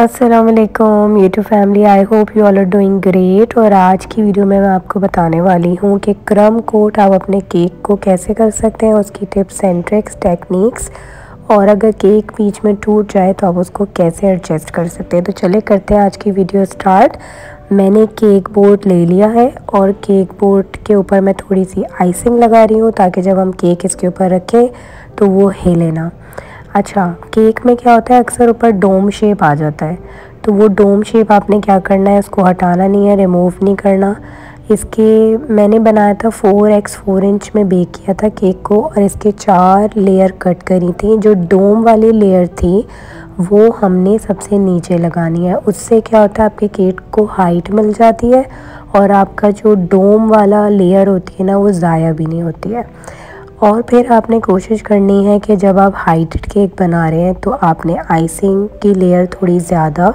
Aslam YouTube family I hope you all are doing great और आज की video में मैं आपको बताने वाली हूँ कि क्रम कोट आप अपने केक को कैसे कर सकते हैं, उसकी टिप्स एंड ट्रिक्स टेक्निक्स और अगर केक बीच में टूट जाए तो आप उसको कैसे एडजस्ट कर सकते हैं। तो चले करते हैं आज की वीडियो स्टार्ट मैंने केक बोर्ड ले लिया है और केक बोर्ड के ऊपर मैं थोड़ी सी आइसिंग लगा रही हूँ ताकि जब हम केक इसके ऊपर रखें तो वो हिले ना। अच्छा केक में क्या होता है, अक्सर ऊपर डोम शेप आ जाता है। तो वो डोम शेप आपने क्या करना है, उसको हटाना नहीं है रिमूव नहीं करना। इसके, मैंने बनाया था फोर एक्स फोर इंच में बेक किया था केक को, और इसके चार लेयर कट करी थी। जो डोम वाली लेयर थी, वो हमने सबसे नीचे लगानी है। उससे क्या होता है, आपके केक को हाइट मिल जाती है, और आपका जो डोम वाला लेयर होती है ना, वो ज़ाया भी नहीं होती है। और फिर आपने कोशिश करनी है कि जब आप हाइटेड केक बना रहे हैं तो आपने आइसिंग की लेयर थोड़ी ज़्यादा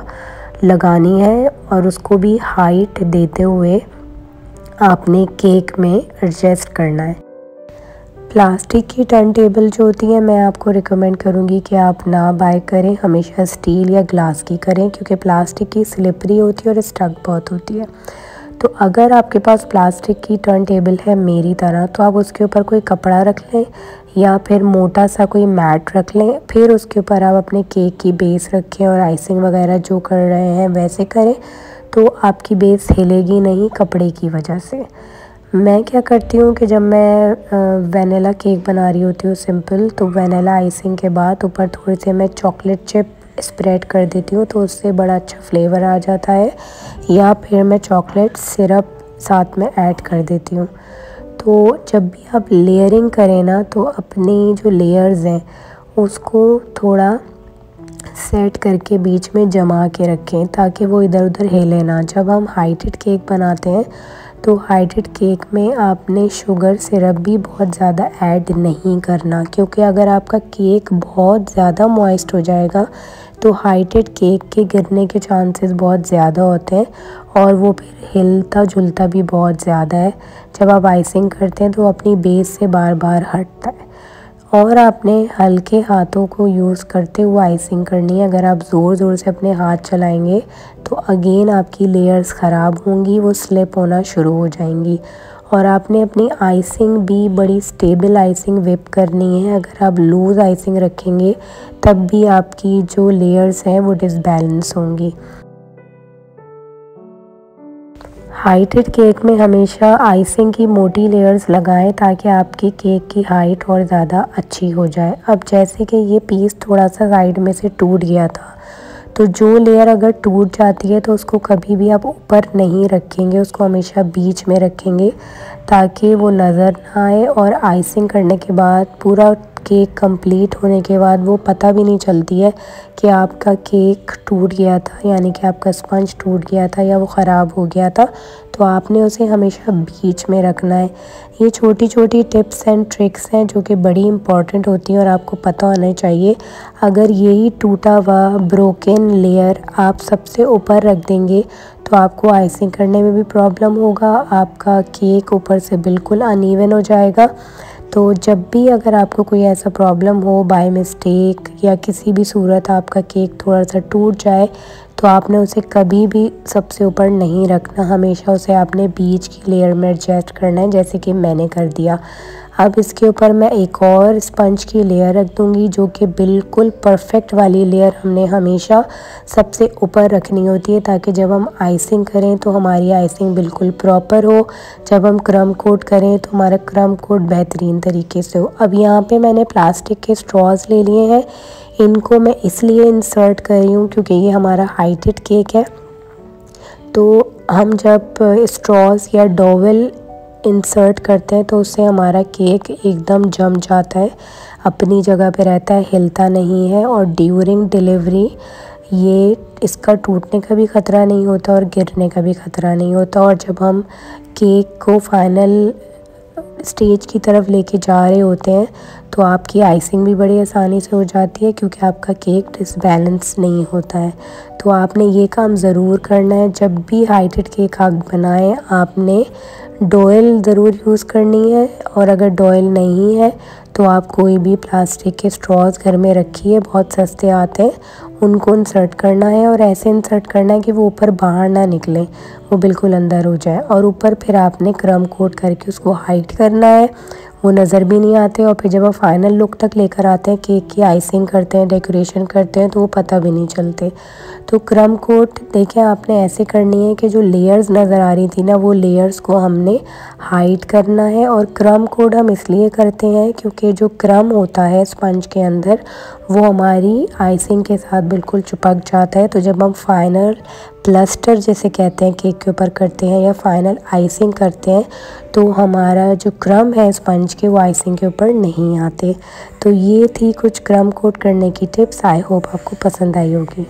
लगानी है और उसको भी हाइट देते हुए आपने केक में एडजस्ट करना है। प्लास्टिक की टर्न टेबल जो होती है, मैं आपको रिकमेंड करूँगी कि आप ना बाय करें, हमेशा स्टील या ग्लास की करें, क्योंकि प्लास्टिक की स्लिपरी होती है और स्टक बहुत होती है। तो अगर आपके पास प्लास्टिक की टर्न टेबल है मेरी तरह तो आप उसके ऊपर कोई कपड़ा रख लें या फिर मोटा सा कोई मैट रख लें। फिर उसके ऊपर आप अपने केक की बेस रखें और आइसिंग वगैरह जो कर रहे हैं वैसे करें तो आपकी बेस हिलेगी नहीं कपड़े की वजह से। मैं क्या करती हूँ कि जब मैं वनीला केक बना रही होती हूँ सिंपल तो वनीला आइसिंग के बाद ऊपर थोड़ी सी मैं चॉकलेट चिप स्प्रेड कर देती हूँ तो उससे बड़ा अच्छा फ्लेवर आ जाता है। या फिर मैं चॉकलेट सिरप साथ में ऐड कर देती हूँ। तो जब भी आप लेयरिंग करें ना तो अपनी जो लेयर्स हैं, उसको थोड़ा सेट करके बीच में जमा के रखें, ताकि वो इधर उधर हिले ना। जब हम हाइटेड केक बनाते हैं तो हाइड्रेट केक में आपने शुगर, सिरप भी बहुत ज़्यादा ऐड नहीं करना, क्योंकि अगर आपका केक बहुत ज़्यादा मॉइस्ट हो जाएगा तो हाइटेड केक के गिरने के चांसेस बहुत ज़्यादा होते हैं और वो फिर हिलता जुलता भी बहुत ज़्यादा है। जब आप आइसिंग करते हैं तो अपनी बेस से बार बार हटता है। और आपने हल्के हाथों को यूज़ करते हुए आइसिंग करनी है। अगर आप ज़ोर ज़ोर से अपने हाथ चलाएँगे तो अगेन आपकी लेयर्स ख़राब होंगी, वो स्लिप होना शुरू हो जाएँगी। और आपने अपनी आइसिंग भी बड़ी स्टेबल आइसिंग विप करनी है। अगर आप लूज़ आइसिंग रखेंगे, तब भी आपकी जो लेयर्स हैं, वो डिसबैलेंस होंगी। हाइटेड केक में हमेशा आइसिंग की मोटी लेयर्स लगाएँ ताकि आपकी केक की हाइट और ज़्यादा अच्छी हो जाए। अब जैसे कि ये पीस थोड़ा सा साइड में से टूट गया था तो जो लेयर अगर टूट जाती है तो उसको कभी भी आप ऊपर नहीं रखेंगे, उसको हमेशा बीच में रखेंगे ताकि वो नज़र ना आए और आइसिंग करने के बाद पूरा केक कंप्लीट होने के बाद वो पता भी नहीं चलती है कि आपका केक टूट गया था, यानी कि आपका स्पंज टूट गया था या वो ख़राब हो गया था तो आपने उसे हमेशा बीच में रखना है। ये छोटी छोटी टिप्स एंड ट्रिक्स हैं जो कि बड़ी इंपॉर्टेंट होती हैं और आपको पता होना चाहिए। अगर यही टूटा हुआ ब्रोकन लेयर आप सबसे ऊपर रख देंगे तो आपको आइसिंग करने में भी प्रॉब्लम होगा, आपका केक ऊपर से बिल्कुल अनइवन हो जाएगा। तो जब भी अगर आपको कोई ऐसा प्रॉब्लम हो बाय मिस्टेक या किसी भी सूरत आपका केक थोड़ा सा टूट जाए तो आपने उसे कभी भी सबसे ऊपर नहीं रखना। हमेशा उसे आपने बीच की लेयर में एडजस्ट करना है, जैसे कि मैंने कर दिया। अब इसके ऊपर मैं एक और स्पंज की लेयर रख दूँगी, जो कि बिल्कुल परफेक्ट वाली लेयर हमने हमेशा सबसे ऊपर रखनी होती है, ताकि जब हम आइसिंग करें तो हमारी आइसिंग बिल्कुल प्रॉपर हो। जब हम क्रम कोट करें तो हमारा क्रम कोट बेहतरीन तरीके से हो। अब यहाँ पे मैंने प्लास्टिक के स्ट्रॉज ले लिए हैं। इनको मैं इसलिए इंसर्ट कर रही हूँ क्योंकि ये हमारा हाइटेड केक है। तो हम जब स्ट्रॉज या डोवल इंसर्ट करते हैं तो उससे हमारा केक एकदम जम जाता है, अपनी जगह पे रहता है, हिलता नहीं है और ड्यूरिंग डिलीवरी ये इसका टूटने का भी ख़तरा नहीं होता और गिरने का भी ख़तरा नहीं होता। और जब हम केक को फाइनल स्टेज की तरफ़ लेके जा रहे होते हैं तो आपकी आइसिंग भी बड़ी आसानी से हो जाती है क्योंकि आपका केक डिसबैलेंस नहीं होता है। तो आपने ये काम ज़रूर करना है, जब भी हाइटेड केक आप बनाएँ, आपने डॉयल ज़रूर यूज़ करनी है और अगर डॉयल नहीं है तो आप कोई भी प्लास्टिक के स्ट्रॉज घर में रखिए, बहुत सस्ते आते हैं उनको इंसर्ट करना है और ऐसे इंसर्ट करना है कि वो ऊपर बाहर ना निकले, वो बिल्कुल अंदर हो जाए। और ऊपर फिर आपने क्रम कोट करके उसको हाइट करना है। वो नज़र भी नहीं आते और फिर जब आप फाइनल लुक तक लेकर आते हैं केक की आइसिंग करते हैं डेकोरेशन करते हैं तो वो पता भी नहीं चलते। तो क्रम कोट देखें, आपने ऐसे करनी है कि जो लेयर्स नज़र आ रही थी ना, वो लेयर्स को हमने हाइड करना है। और क्रम कोड हम इसलिए करते हैं क्योंकि जो क्रम होता है स्पंज के अंदर, वो हमारी आइसिंग के साथ बिल्कुल चिपक जाता है। तो जब हम फाइनल प्लस्टर जैसे कहते हैं केक के ऊपर करते हैं या फाइनल आइसिंग करते हैं तो हमारा जो क्रम है स्पंज के, वो आइसिंग के ऊपर नहीं आते। तो ये थी कुछ क्रम कोट करने की टिप्स आई होप आपको पसंद आई होगी।